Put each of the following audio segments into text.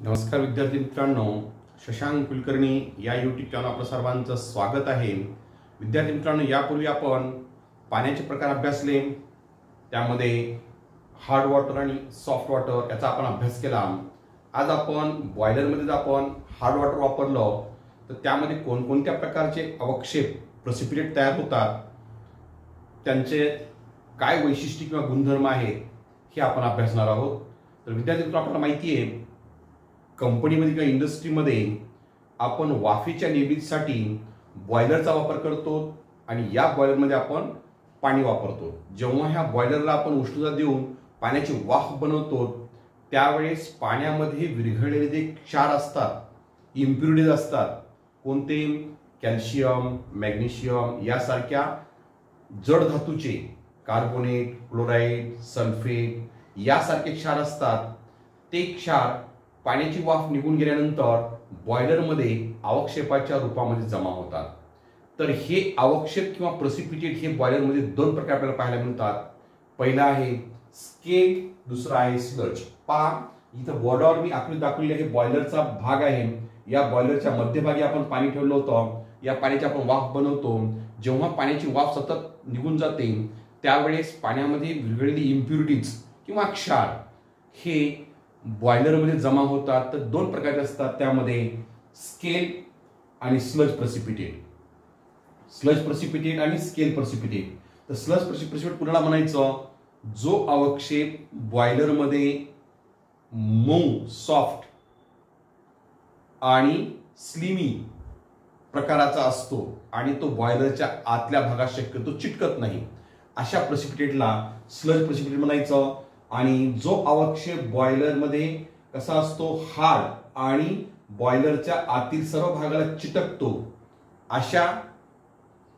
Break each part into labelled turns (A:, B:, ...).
A: नमस्कार विद्यार्थी मित्रांनो शशांक कुलकर्णी या यूट्यूब चॅनल आपलं सर्वांचं स्वागत आहे. विद्यार्थी मित्रांनो यापूर्वी आपण पाण्याचे प्रकार अभ्यासले त्यामध्ये हार्ड वॉटर आणि सॉफ्ट वॉटर याचा आपण अभ्यास केला. आज आपण बॉयलरमध्ये जर आपण हार्ड वॉटर वापरलं तर त्यामध्ये कोणकोणत्या प्रकारचे अवक्षेप प्रसिपिरेट तयार होतात त्यांचे काय वैशिष्ट्य किंवा गुणधर्म आहेत हे आपण अभ्यासणार आहोत. तर विद्यार्थी मित्रांनो आपल्याला माहिती आहे कंपनीमध्ये किंवा इंडस्ट्रीमध्ये आपण वाफेच्या निर्मितीसाठी बॉयलरचा वापर करतो आणि या बॉयलरमध्ये आपण पाणी वापरतो. जेव्हा ह्या बॉयलरला आपण उष्णता देऊन पाण्याची वाफ बनवतो त्यावेळेस पाण्यामध्ये विरघळलेले जे क्षार असतात इम्प्युरिटीज असतात कोणते? कॅल्शियम मॅग्नेशियम यासारख्या जड धातूचे कार्बोनेट क्लोराईड सल्फेट यासारखे क्षार असतात. ते क्षार पाण्याची वाफ निघून गेल्यानंतर बॉयलरमध्ये अवक्षेपाच्या रूपामध्ये जमा होतात. तर हे अवक्षेप किंवा प्रसिपिटेट हे बॉयलरमध्ये दोन प्रकार आपल्याला पाहायला मिळतात. पहिला आहे स्केट दुसरा आहे स्लज पा इथं बॉर्डरवर मी आकृती दाखवली आहे. बॉयलरचा भाग आहे. या बॉयलरच्या मध्यभागी आपण पाणी ठेवलं होतं. या पाण्याची आपण वाफ बनवतो. जेव्हा पाण्याची वाफ सतत निघून जाते त्यावेळेस पाण्यामध्ये विरघळलेली इम्प्युरिटीज किंवा क्षार हे बॉयलरमध्ये जमा होतात तर दोन प्रकारचे असतात. त्यामध्ये स्केल आणि स्लज प्रसिपिटेट स्लज प्रसिपिटेट आणि स्केल प्रसिपिटेट तर स्लज प्रसिपिटेट कुणाला म्हणायचं? जो अवक्षेप बॉयलरमध्ये मऊ सॉफ्ट आणि स्लिमी प्रकाराचा असतो आणि तो बॉयलरच्या आतल्या भागात शक्यतो चिटकत नाही. अशा प्रसिपिटेटला स्लज प्रसिपिटेट म्हणायचं. आणि जो अवक्षेप बॉयलरमध्ये कसा असतो? हार्ड आणि बॉयलरच्या आतील सर्व भागाला चिटकतो अशा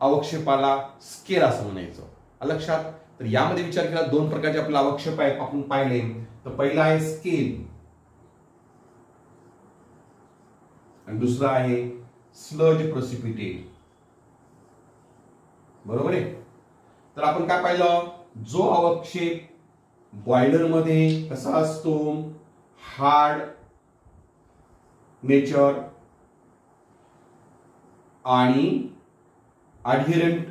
A: अवक्षेपाला स्केल असं म्हणायचं. लक्षात? तर यामध्ये विचार केला दोन प्रकारचे आपले अवक्षेप आहे आपण पाहिले. तर पहिला आहे स्केल आणि दुसरा आहे स्लज प्रोसिपिटेड बरोबर आहे? तर आपण काय पाहिलं? जो अवक्षेप बॉयलरमध्ये कसा असतो? हार्ड नेचर आणि अडहिरंट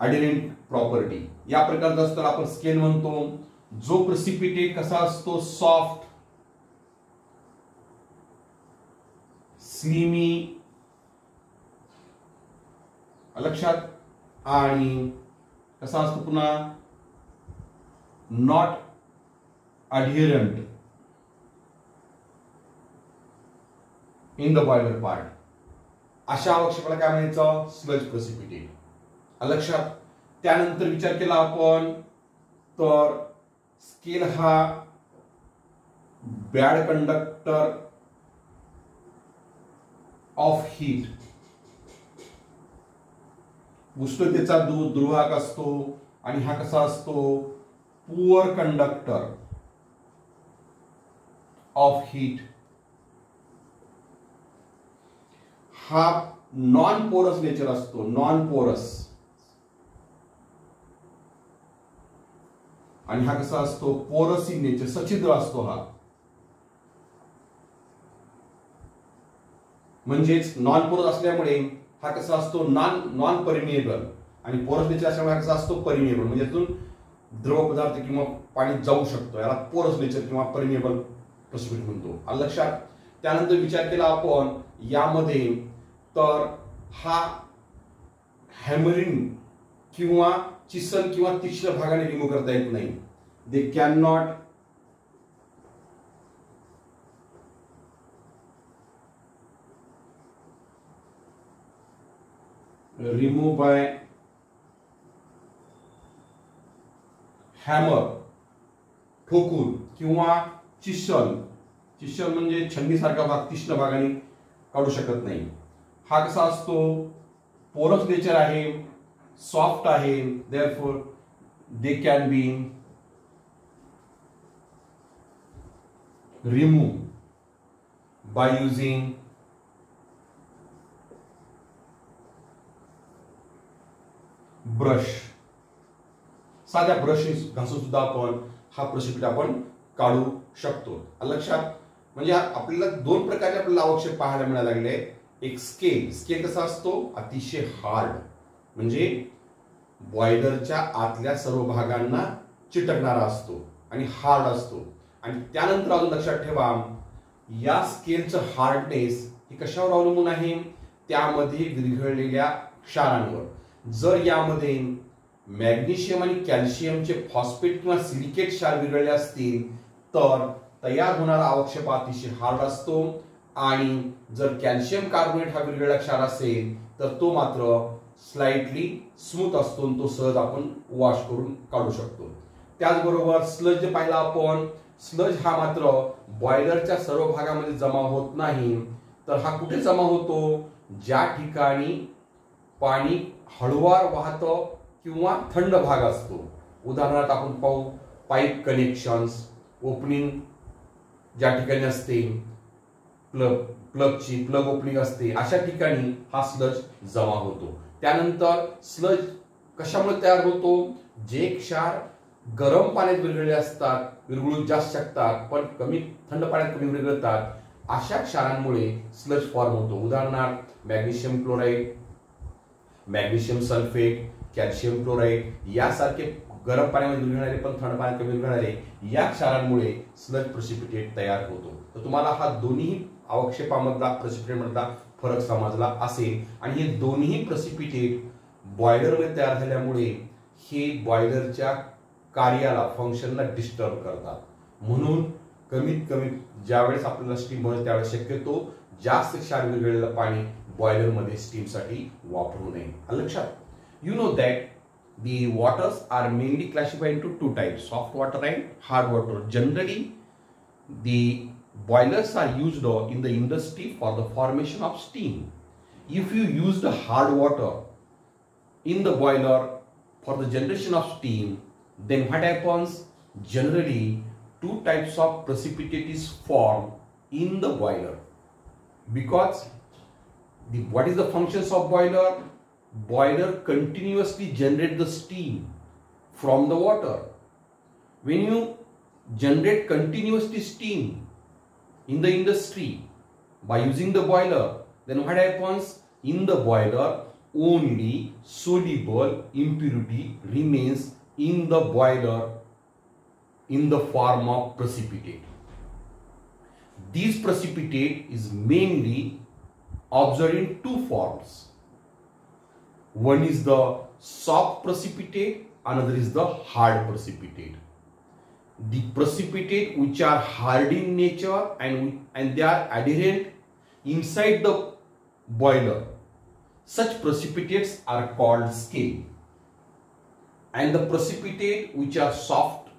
A: अडिरंट प्रॉपर्टी या प्रकारचा असतो आपण स्केल म्हणतो. जो प्रेसिपिटेट कसा असतो? सॉफ्ट स्लिमी लक्षात? आणि कसा असतो पुन्हा? Not adherent in the boiler part अशा आवश्यकला काय म्हणायचं? स्लज प्रेसिपिटेट लक्षात? त्यानंतर विचार केला आपण. तर स्केल हा बॅड कंडक्टर ऑफ हीट उष्णतेचा दुर्वाहक असतो आणि हा कसा असतो? पुअर कंडक्टर ऑफ हीट हा नॉन पोरस नेचर असतो नॉन पोरस आणि हा कसा असतो? पोरस इन नेचर सचिद्र असतो हा. म्हणजेच नॉन पोरस असल्यामुळे हा कसा असतो नॉन नॉन परिमिएबल आणि पोरस नेचर असल्यामुळे हा कसा असतो परिमिएबल म्हणजे यातून द्रव पदार्थ किंवा पाणी जाऊ शकतो. याला पोरस नेचर किंवा परिमिएबल प्रसिपिट म्हणतो. लक्षात? त्यानंतर विचार केला आपण यामध्ये तर हा हॅमरिंग किंवा चिसल किंवा तीक्ष्ण भागाने रिमूव्ह करता येत नाही. They can not remove by hammer ठोकून किंवा चिसल चिसल म्हणजे छन्नीसारखा भाग तीक्ष्ण भागाने काढू शकत नाही. हा कसा असतो? पोरस नेचर आहे सॉफ्ट आहे therefore they can be remove by using brush. साध्या ब्रश घासून सुद्धा आपण हा प्रशिपीठ आपण काढू शकतो. लक्षात म्हणजे आपल्याला दोन प्रकारचे आपल्याला आवश्यक पाहायला मिळायला लागले. एक स्केल. स्केल कसा असतो? अतिशय हार्ड म्हणजे बॉयलरच्या आतल्या सर्व भागांना चिटकणारा असतो आणि हार्ड असतो. आणि त्यानंतर अजून लक्षात ठेवा या स्केलचं हार्डनेस हे कशावर अवलंबून आहे? त्यामध्ये विरघळलेल्या क्षारांवर. जर यामध्ये मॅग्नेशियम आणि कॅल्शियमचे फॉस्फेट किंवा सिलिकेट क्षार विरघळले असतील तर तयार होणारा अवक्षेप अतिशय हार्ड असतो. आणि जर कॅल्शियम कार्बोनेट हा विरघळला क्षार असेल तर तो मात्र स्लाइटली स्मूथ असतो तो सहज आपण वॉश करून काढू शकतो. त्याचबरोबर स्लज पाहिला आपण. स्लज हा मात्र बॉयलरच्या सर्व भागामध्ये जमा होत नाही. तर हा कुठे जमा होतो? ज्या ठिकाणी पाणी हळुवार वाहतं किंवा थंड भाग असतो. उदाहरणार्थ आपण पाहू पाईप कनेक्शन्स ओपनिंग ज्या ठिकाणी असते प्लग प्लगची प्लग ओपनिंग असते अशा ठिकाणी हा स्लज जमा होतो. त्यानंतर स्लज कशामुळे तयार होतो? जे क्षार गरम पाण्यात विरघळले असतात विरघळू जास्त शकतात पण कमी थंड पाण्यात कमी विरघळतात अशा क्षारांमुळे स्लज फॉर्म होतो. उदाहरणार्थ magnesium chloride magnesium sulphate calcium chloride यासारखे गरम पाण्यामध्ये विरघळणारे पण थंड पाण्यात कमी विरघळणारे या क्षारांमुळे स्लज प्रसिपिटेट तयार होतो. तर तुम्हाला हा दोन्ही अवक्षेपामधला प्रसिपिटेटमधला फरक समजला असेल. आणि हे दोन्ही प्रसिपिटेट बॉयलरमध्ये तयार झाल्यामुळे हे बॉयलरच्या कार्याला फंक्शनला डिस्टर्ब करतात. म्हणून कमीत कमी ज्यावेळेस आपल्याला स्टीम बनत त्यावेळेस शक्यतो जास्त क्षार विरघळलेलं पाणी बॉयलरमध्ये स्टीमसाठी वापरू नये लक्षात you know that the waters are mainly classified into two types soft water and hard water generally the boilers are used in the industry for the formation of steam if you use the hard water in the boiler for the generation of steam then what happens generally two types of precipitate is formed in the boiler because the what is the functions of boiler boiler continuously generate the steam from the water. When you generate continuously steam in the industry by using the boiler, then what happens? In the boiler, only soluble impurity remains in the boiler in the form of precipitate. This precipitate is mainly observed in two forms one is the soft precipitate, another is the hard precipitate. The precipitate which are hard in nature and, and they are adherent inside the boiler. Such precipitates are called scale. And the precipitate which are soft,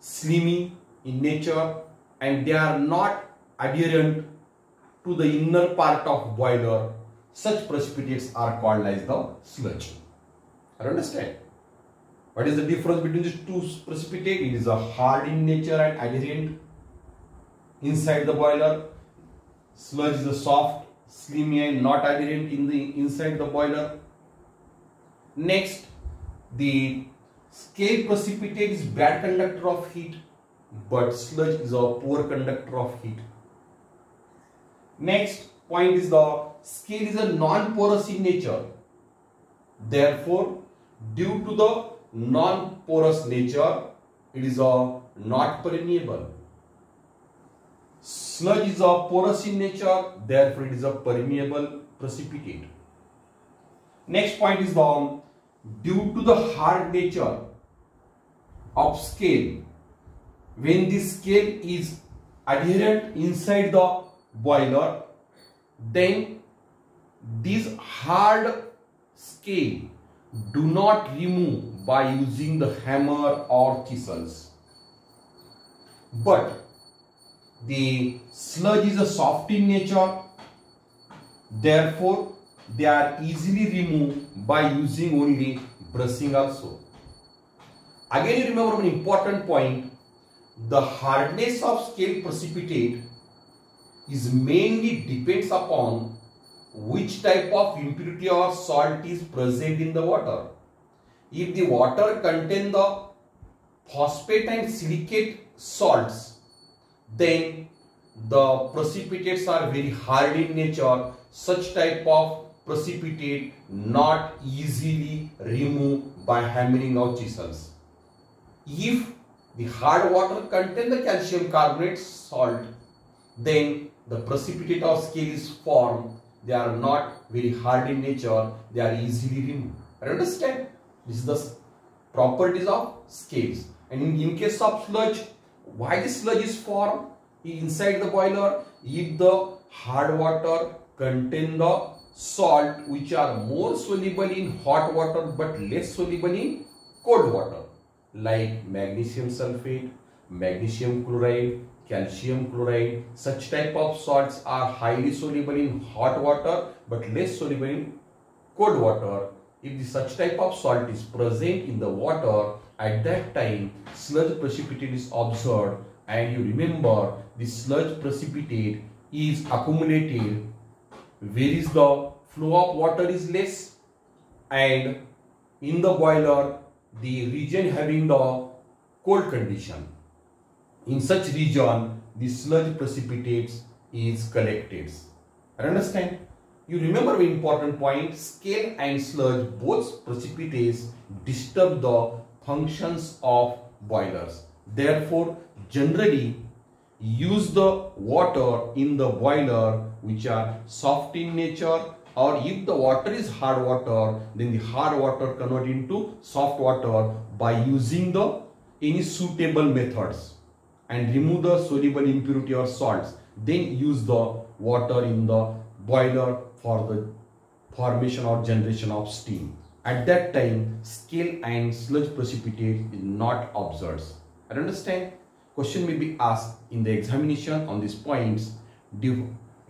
A: slimy in nature and they are not adherent to the inner part of boiler such precipitates are called as the sludge. I understand? What is the difference between these two precipitate? It is a hard in nature and adherent inside the boiler. Sludge is a soft, slimy and not adherent in the inside the boiler. Next, the scale precipitate is bad conductor of heat, but sludge is a poor conductor of heat. Next point is the scale is a non-porous in nature. Therefore, due to the non-porous nature, it is a not permeable. Sludge is a porous in nature, therefore it is a permeable precipitate. Next point is the um, due to the hard nature of scale, when the scale is adherent inside the boiler, then these hard scale do not remove by using the hammer or chisels. But the sludge is a soft in nature, therefore they are easily removed by using only brushing also. Again you remember an important point, the hardness of scale precipitate is mainly depends upon which type of impurity or salt is present in the water. if the water contain the phosphate and silicate salts, then the precipitates are very hard in nature. Such type of precipitate not easily removed by hammering of chisels. If the hard water contain the calcium carbonate salt, then the precipitate of scale is formed. They are not very hard in nature. They are easily removed. Understand? This is the properties of scales. And in, in case of sludge, why the sludge is formed inside the boiler? If the hard water contain the salt which are more soluble in hot water but less soluble in cold water like magnesium sulfate, magnesium chloride, calcium chloride. Such type of salts are highly soluble in hot water but less soluble in cold water if the such type of salt is present in the water, at that time sludge precipitate is observed and you remember the sludge precipitate is accumulated where is the flow of water is less and in the boiler the region having the cold condition. In such region the sludge precipitates is collected. Understand? You remember the important point, scale and sludge both precipitates disturb the functions of boilers. Therefore, generally use the water in the boiler which are soft in nature or if the water is hard water then the hard water convert into soft water by using the any suitable methods and remove the soluble impurity or salts then use the water in the boiler for the formation or generation of steam. At that time, scale and sludge precipitate is not observed. I understand? Question may be asked in the examination on these points.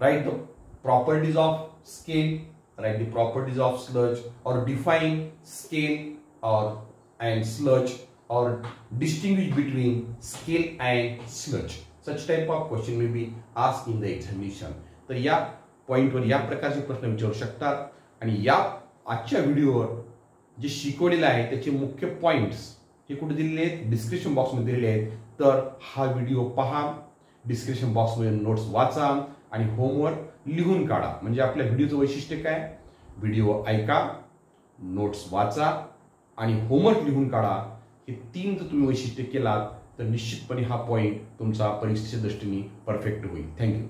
A: Write the properties of scale, write the properties of sludge, or define scale or and sludge, or distinguish between scale and sludge. Such type of question may be asked in the examination. तर या पॉईंटवर या प्रकारचे प्रश्न विचारू शकतात आणि या आजच्या व्हिडिओवर जे शिकवलेलं आहे त्याचे मुख्य पॉईंट्स हे कुठे दिलेले आहेत? डिस्क्रिप्शन बॉक्समध्ये दिलेले आहेत. तर हा व्हिडिओ पहा. डिस्क्रिप्शन बॉक्समध्ये नोट्स वाचा आणि होमवर्क लिहून काढा. म्हणजे आपल्या व्हिडिओचं वैशिष्ट्य काय? व्हिडिओ ऐका नोट्स वाचा आणि होमवर्क लिहून काढा. हे तीन जर तुम्ही वैशिष्ट्य केलात तर निश्चितपणे हा पॉईंट तुमचा परीक्षेच्या दृष्टीने परफेक्ट होईल. थँक्यू